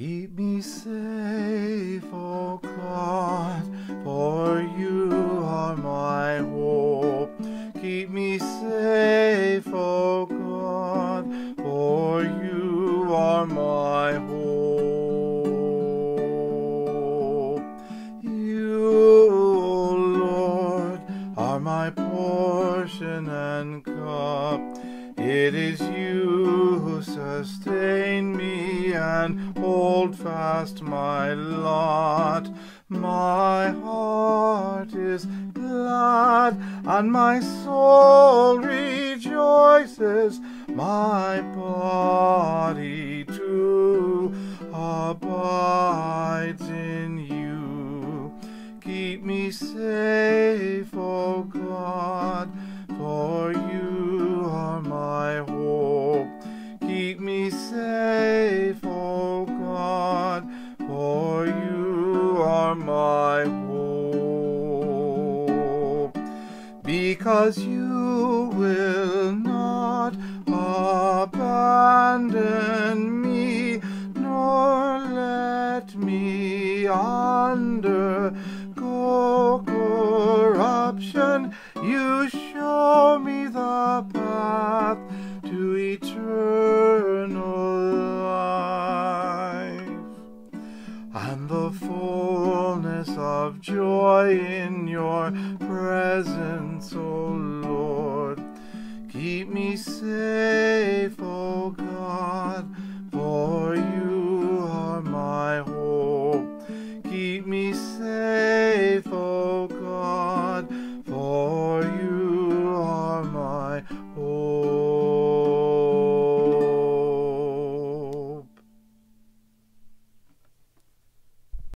me safe, O God, for you are my hope. Keep me safe, O God, for you are my hope. You, O Lord, are my portion and cup. It is you who sustain me and hold fast my lot. My heart is glad and my soul rejoices. My body my hope. Because you will not abandon me, nor let me undergo corruption. You show me the path to eternal and the fullness of joy in your presence, O Lord. Keep me safe,